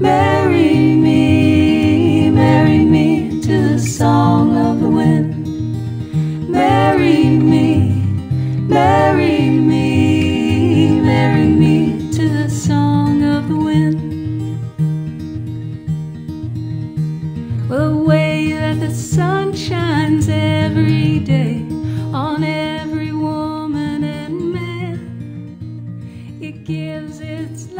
Marry me, marry me to the song of the wind. Marry me, marry me, marry me to the song of the wind. Well, the way that the sun shines every day on every woman and man, it gives its